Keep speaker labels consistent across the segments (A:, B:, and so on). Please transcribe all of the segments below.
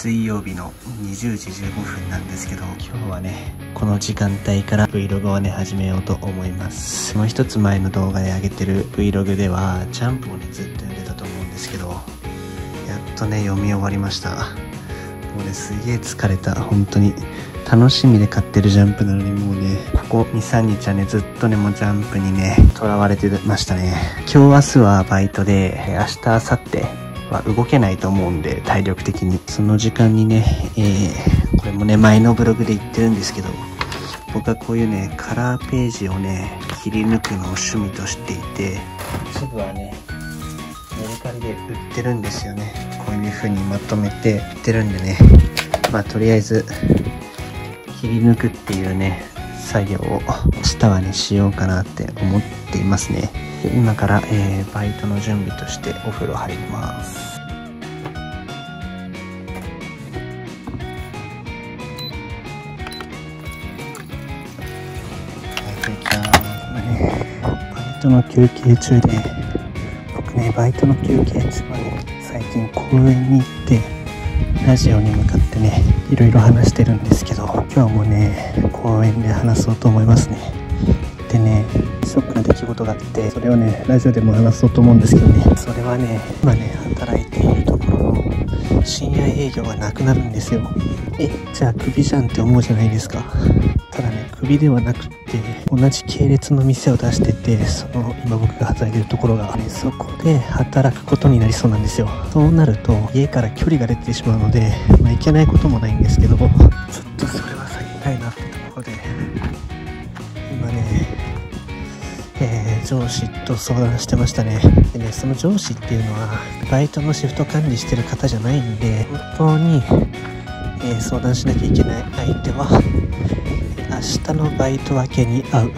A: 水曜日の20時15分なんですけど今日はねこの時間帯から Vlog をね始めようと思います。もう一つ前の動画で上げてる Vlog ではジャンプをねずっと読んでたと思うんですけどやっとね読み終わりました。もうねすげえ疲れた。本当に楽しみで買ってるジャンプなのにもうねここ23日はねずっとねもうジャンプにね囚われてましたね。今日明日はバイトで明日明後日は動けないと思うんで、体力的に。その時間にね、えー、これもね、前のブログで言ってるんですけど、僕はこういうね、カラーページをね、切り抜くのを趣味としていて、一部はね、メルカリで売ってるんですよね。こういう風にまとめて売ってるんでね、まあとりあえず、切り抜くっていうね、作業を明日はね、しようかなって思っていますね。今から、えー、バイトの準備としてお風呂入りますじゃあねバイトの休憩中で僕ねバイトの休憩中はね最近公園に行ってラジオに向かってねいろいろ話してるんですけど今日もね公園で話そうと思いますね。でねショックな出来事があってそれをねラジオでも話そうと思うんですけどね。それはね今ね働いているところの深夜営業がなくなるんですよ。えじゃあクビじゃんって思うじゃないですか。ただねクビではなくって同じ系列の店を出しててその今僕が働いてるところが、ね、そこで働くことになりそうなんですよ。そうなると家から距離が出てしまうので、まあ、いけないこともないんですけどちょっとそれは避けたいなって上司と相談してましたね。でね、その上司っていうのは、バイトのシフト管理してる方じゃないんで、本当に、えー、相談しなきゃいけない相手は、明日のバイト分けに合う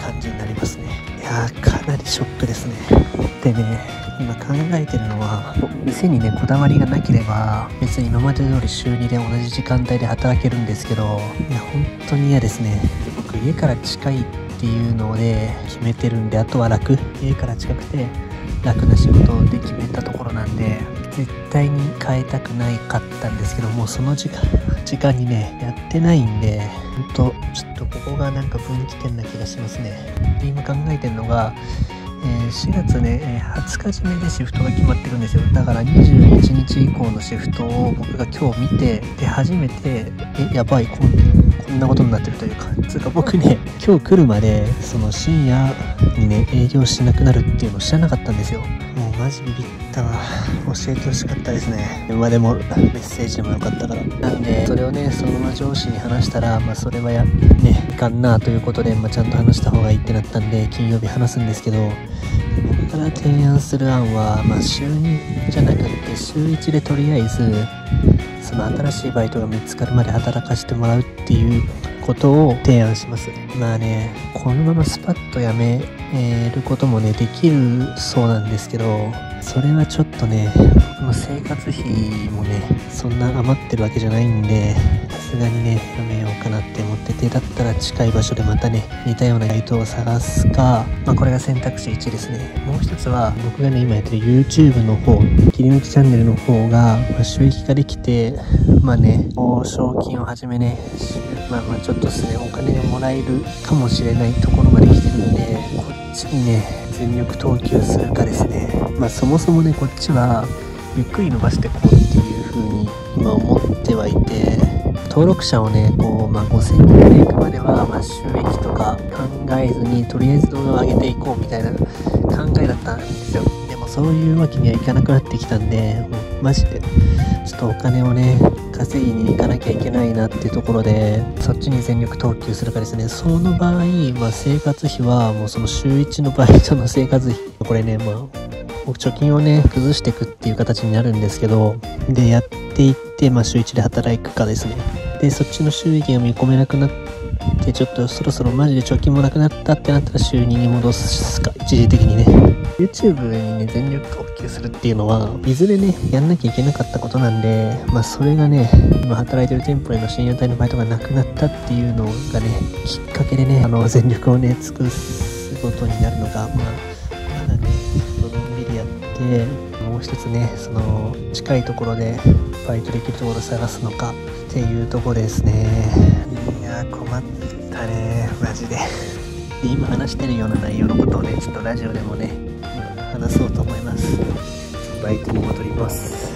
A: 感じになりますね。いやー、かなりショックですね。でね、今考えてるのは、店にね、こだわりがなければ、別に今まで通り週2で同じ時間帯で働けるんですけど、いや、本当に嫌ですね。僕、家から近いっていうので決めてるんであとは楽。家から近くて楽な仕事で決めたところなんで絶対に変えたくないかったんですけどもうその時間 時間にねやってないんでほんとちょっとここがなんか分岐点な気がしますね。で今考えてるのがえ、4月ね、20日締めでシフトが決まってるんですよ。だから21日以降のシフトを僕が今日見て、で、初めて、え、やばい、こんこんなことになってるというか、つうか僕ね、今日来るまで、その深夜にね、営業しなくなるっていうのを知らなかったんですよ。マジビビったわ。教えてほしかったですね。まあでも、メッセージでもよかったから。なんで、それをね、そのまま上司に話したら、まあそれはや、ね、いかんなということで、まあちゃんと話した方がいいってなったんで、金曜日話すんですけど、僕から提案する案は、まあ週2じゃなくて、週1でとりあえず、その新しいバイトが見つかるまで働かせてもらうっていうことを提案します。まあね、このままスパッと辞めえーることもね、できるそうなんですけど、それはちょっとね、僕の生活費もね、そんな余ってるわけじゃないんで、さすがにね、やめようかなって思ってて、だったら近い場所でまたね、似たようなバイトを探すか、まあこれが選択肢1ですね。もう一つは、僕がね、今やってる YouTube の方、切り抜きチャンネルの方が、ま、収益化できて、まあね、賞金をはじめね、まあまあちょっとですね、お金がもらえるかもしれないところまで来てるんで、こっちにね、全力投球するかですね。まあそもそもね、こっちは、ゆっくり伸ばしていこうっていう風に今思ってはいて、登録者をね、こう、まあ、5000人ぐらい行くまでは、まあ、収益とか考えずに、とりあえず動画を上げていこうみたいな考えだったんですよ。でもそういうわけにはいかなくなってきたんで、もうマジで、ちょっとお金をね、稼ぎになっていうところで、そっちに全力投球するかですね。その場合、まあ、生活費は、もうその週1のバイトの生活費、これね、まあ、僕貯金をね、崩していくっていう形になるんですけど、で、やっていって、まあ、週1で働くかですね。で、そっちの収益が見込めなくなって、ちょっとそろそろマジで貯金もなくなったってなったら週2に戻すか、一時的にね。YouTube にね、全力投球するっていうのは、いずれね、やんなきゃいけなかったことなんで、まあそれがね、今働いてる店舗への深夜帯のバイトがなくなったっていうのがね、きっかけでね、あの、全力をね、尽くすことになるのが、まあ、まだね、のんびりやって、もう一つねその近いところでバイトできるところ探すのかっていうとこですね。いや困ったね。マジで。で今話してるような内容のことをねちょっとラジオでもね話そうと思います。バイトに戻ります。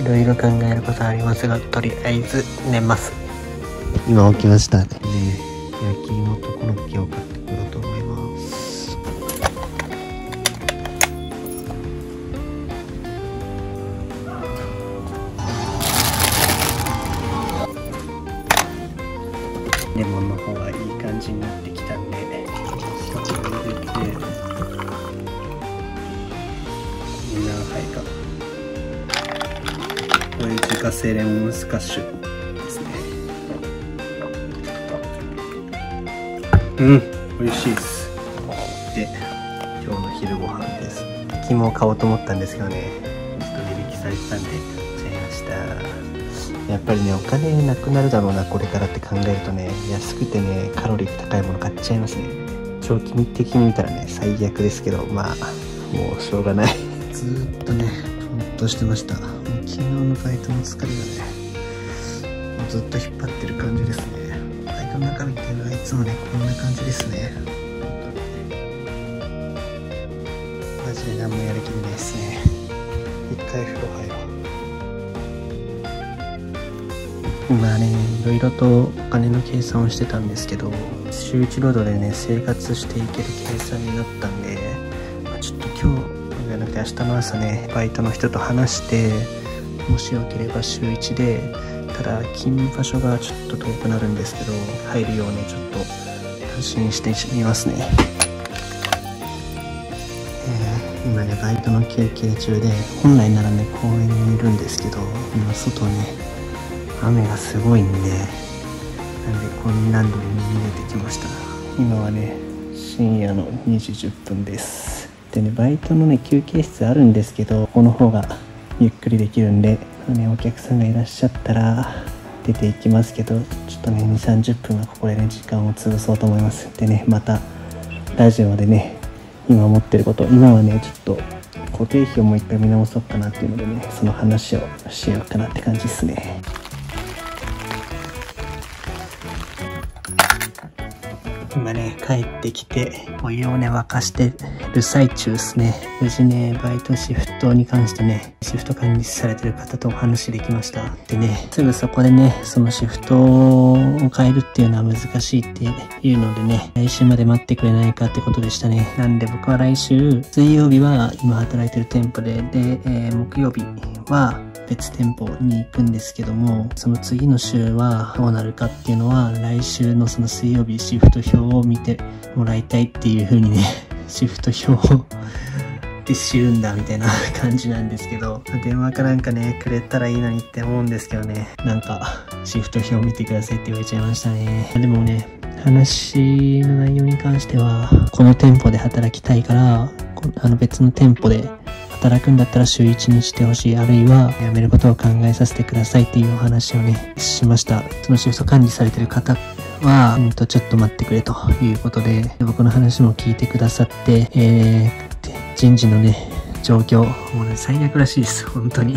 A: いろいろ考えることありますがとりあえず寝ます。今起きましたね。焼レモンの方はいい感じになってきたんで少し入れて何杯かこれ自家製レモンスカッシュですね。うん美味しいです。で今日の昼ご飯です。肝を買おうと思ったんですけどね。ちょっと値引きされてたんでっぱりねお金なくなるだろうなこれからって考えるとね安くてねカロリー高いもの買っちゃいますね。長期的に見たらね最悪ですけどまあもうしょうがない。ずっとねほんとしてました。もう昨日のバイトの疲れがねもうずっと引っ張ってる感じですね。バイトの中身っていうのはいつもねこんな感じですね。マジで何もやる気ないですね。一回風呂入ろう。今ねいろいろとお金の計算をしてたんですけど週1労働でね生活していける計算になったんで、まあ、ちょっと今日じゃなくて明日の朝ねバイトの人と話してもしよければ週1でただ勤務場所がちょっと遠くなるんですけど入るようねちょっと安心してみますね。えー今ねバイトの休憩中で本来ならね公園にいるんですけど今外ね雨がすごいんでなんでコインランドリーに逃げてきました。今はね深夜の2時10分です。でねバイトのね休憩室あるんですけどこの方がゆっくりできるんで、ね、お客さんがいらっしゃったら出ていきますけどちょっとね2 3 0分はここでね時間を潰そうと思います。でねまたラジオでね今思ってること今はねちょっと固定費をもう一回見直そうかなっていうのでねその話をしようかなって感じですね。今ね帰ってきてお湯をね沸かしてる最中ですね。無事ねバイトシフトに関してねシフト管理されてる方とお話できました。でねすぐそこでねそのシフトを変えるっていうのは難しいっていうのでね来週まで待ってくれないかってことでしたね。なんで僕は来週水曜日は今働いてる店舗でで、えー木曜日は別店舗に行くんですけども、その次の週はどうなるかっていうのは、来週のその水曜日シフト表を見てもらいたいっていう風にね、シフト表をで知るんだみたいな感じなんですけど、電話かなんかね、くれたらいいのにって思うんですけどね、なんか、シフト表を見てくださいって言われちゃいましたね。でもね、話の内容に関しては、この店舗で働きたいから、あの別の店舗で働くんだったら週1にしてほしい、あるいは辞めることを考えさせてくださいっていうお話をね、しました。その収束管理されてる方は、うんと、ちょっと待ってくれということで、僕の話も聞いてくださって、えー、人事のね、状況、もうね、最悪らしいです、本当に。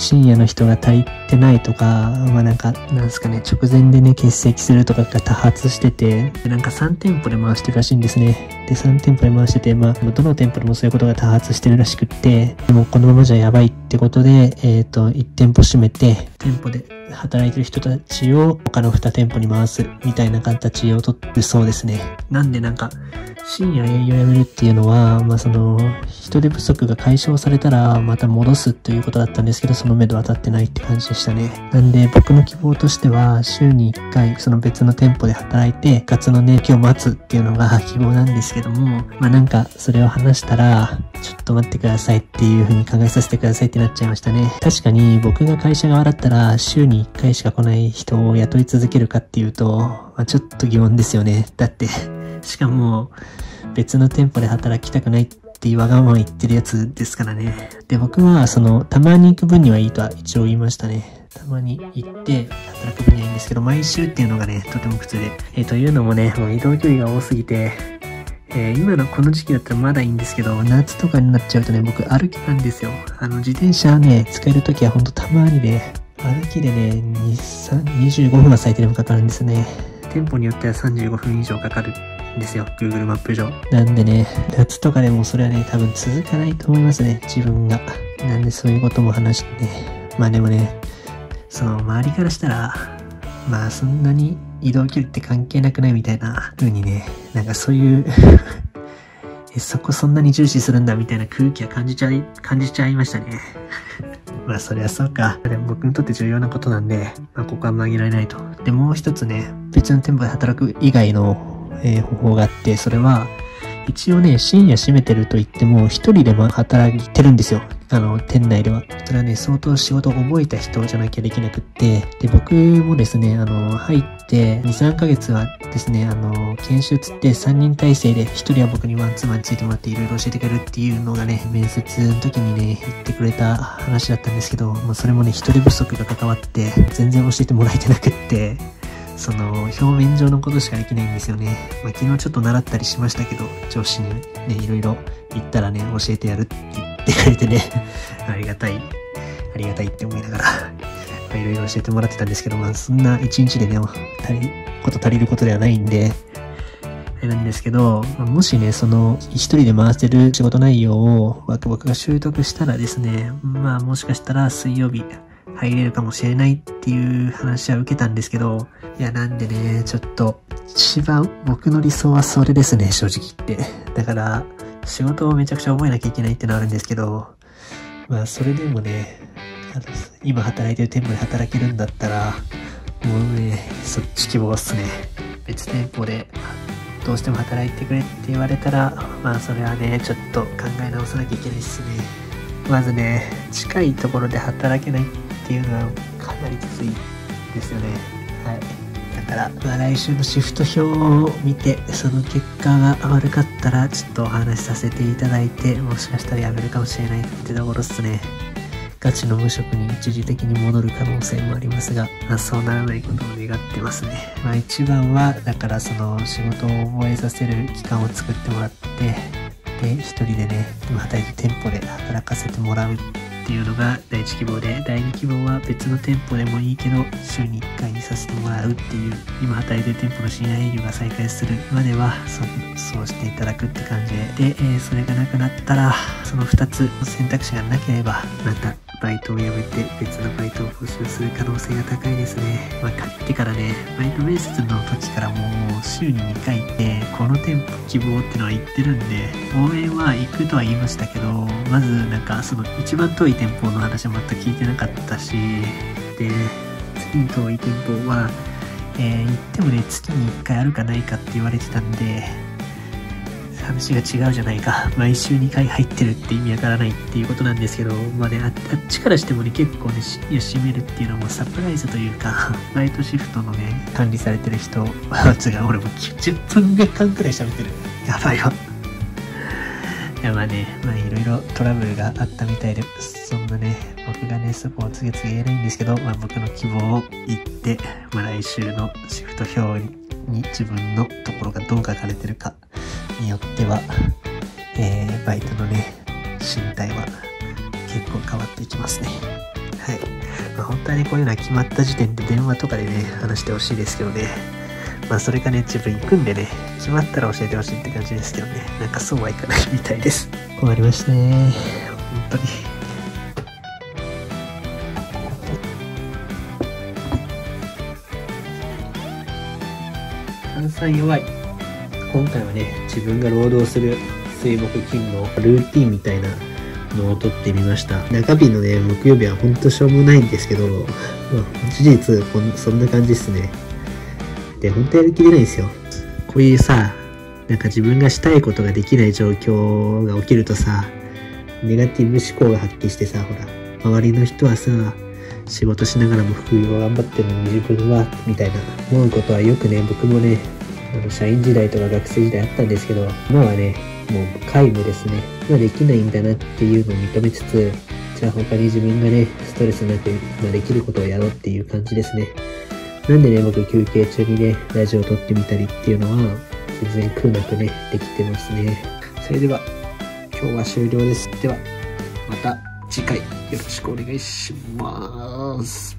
A: 深夜の人が足りてないとか、まあなんか、なんすかね、直前でね、欠席するとかが多発してて、でなんか3店舗で回してるらしいんですね。で、3店舗で回してて、まあ、どの店舗でもそういうことが多発してるらしくって、でもこのままじゃやばいってことで、えっ、と、1店舗閉めて、店舗で働いてる人たちを他の2店舗に回すみたいな形をとってそうですね。なんでなんか、深夜営業やめるっていうのは、まあその、人手不足が解消されたらまた戻すということだったんですけど、その目処は立ってないって感じでしたね。なんで僕の希望としては、週に1回その別の店舗で働いて、活のね、今日待つっていうのが 希望なんですけども、まあなんかそれを話したら、ちょっと待ってくださいっていう風に考えさせてくださいってなっちゃいましたね。確かに僕が会社側だったら、週に1回しか来ない人を雇い続けるかっていうと、まあちょっと疑問ですよね。だって、しかも、別の店舗で働きたくないってわがまま言ってるやつですからね。で、僕は、その、たまに行く分にはいいとは一応言いましたね。たまに行って働く分にはいいんですけど、毎週っていうのがね、とても苦痛で。えー、というのもね、もう移動距離が多すぎて、えー、今のこの時期だったらまだいいんですけど、夏とかになっちゃうとね、僕歩きなんですよ。あの、自転車ね、使えるときはほんとたまにで、歩きでね、2、3、25分は最低でもかかるんですね。店舗によっては35分以上かかるんですよ。Google マップ上。なんでね、夏とかでもそれはね、多分続かないと思いますね。自分が。なんでそういうことも話してね。まあでもね、その周りからしたら、まあそんなに移動距離って関係なくないみたいな風にね、なんかそういう え、そこそんなに重視するんだみたいな空気は感じちゃい、感じちゃいましたね。まあそりゃそうか。でも僕にとって重要なことなんで、まあここは紛られないと。で、もう一つね、別の店舗で働く以外の、えー、方法があって、それは、一応ね、深夜閉めてると言っても、一人でも働いてるんですよ。あの、店内では。それはね、相当仕事を覚えた人じゃなきゃできなくって、で、僕もですね、あの、入って2、3ヶ月はですね、あの、研修つって3人体制で、1人は僕にワンツーマンについてもらっていろいろ教えてくれるっていうのがね、面接の時にね、言ってくれた話だったんですけど、まあ、それもね、1人不足が関わって、全然教えてもらえてなくって、その表面上のことしかできないんですよね。まあ、昨日ちょっと習ったりしましたけど、上司にね、いろいろ言ったらね、教えてやるって言ってくれてね、ありがたい、ありがたいって思いながら、まいろいろ教えてもらってたんですけど、まあそんな一日でね、足り、こと足りることではないんで、あれなんですけど、もしね、その、一人で回せる仕事内容を僕が習得したらですね、まあもしかしたら水曜日、入れるかもしれないっていう話は受けたんですけど、いや、なんでね、ちょっと、一番僕の理想はそれですね、正直言って。だから、仕事をめちゃくちゃ覚えなきゃいけないってのはあるんですけど、まあ、それでもね、今働いてる店舗で働けるんだったら、もうね、そっち希望っすね。別店舗で、どうしても働いてくれって言われたら、まあそれはね、ちょっと考え直さなきゃいけないっすね。まずね、近いところで働けないていうのはかなりきついですよね。はい。だから、まあ、来週のシフト表を見て、その結果が悪かったら、ちょっとお話しさせていただいて、もしかしたら辞めるかもしれないってところっすね。ガチの無職に一時的に戻る可能性もありますが、まあ、そうならないことを願ってますね。まあ一番は、だからその仕事を覚えさせる期間を作ってもらって、で、一人でね、働いて店舗で働かせてもらうっていうのが第1希望で、第2希望は別の店舗でもいいけど、週に1回にさせてもらうっていう、今働いてる店舗の深夜営業が再開するまでは、そそうしていただくって感じで、で、えー、それがなくなったら、その2つの選択肢がなければ、またバイトを辞めて別のバイトを募集する可能性が高いですね。まあ、帰ってからね、バイト面接の時からもう週に2回行って、この店舗希望ってのは言ってるんで、応援は行くとは言いましたけど、まずなんかその一番遠い店舗の話は全く聞いてなかったし、で、次に遠い店舗は、えー、行ってもね、月に1回あるかないかって言われてたんで、話が違うじゃないか。毎週2回入ってるって意味わからないっていうことなんですけど、まあね、あっちからしてもね、結構ね、深夜閉めるっていうのもサプライズというか、バイトシフトのね、管理されてる人、つが俺も10分間くらい喋ってる。やばいわ。いやまあね、まあいろいろトラブルがあったみたいで、そんなね、僕がね、そこをつげつげ言えないんですけど、まあ僕の希望を言って、まあ来週のシフト表に自分のところがどう書かれてるかによっては、えー、バイトのね、身体は結構変わっていきますね。はい。まあ、本当はね、こういうのは決まった時点で電話とかでね、話してほしいですけどね。まあ、それがね、自分行くんでね、決まったら教えてほしいって感じですけどね。なんかそうはいかないみたいです。困りましたね。本当に。炭酸弱い。今回はね、自分が労働する水木金のルーティンみたいなのを撮ってみました。中日のね、木曜日はほんとしょうもないんですけど、まあ、事実こん、そんな感じっすね。で、ほんとやる気出ないんですよ。こういうさ、なんか自分がしたいことができない状況が起きるとさ、ネガティブ思考が発揮してさ、ほら、周りの人はさ、仕事しながらも副業頑張ってるのに自分は、みたいな思うことはよくね、僕もね、あの社員時代とか学生時代あったんですけど、今はね、もう皆無ですね。ま、できないんだなっていうのを認めつつ、
B: じゃあ他に自分がね、ストレスなく、ま、できることをやろうっていう感じですね。なんでね、僕休憩中にね、ラジオ撮ってみたりっていうのは、全然苦なくね、できてますね。それでは、今日は終了です。では、また次回よろしくお願いします。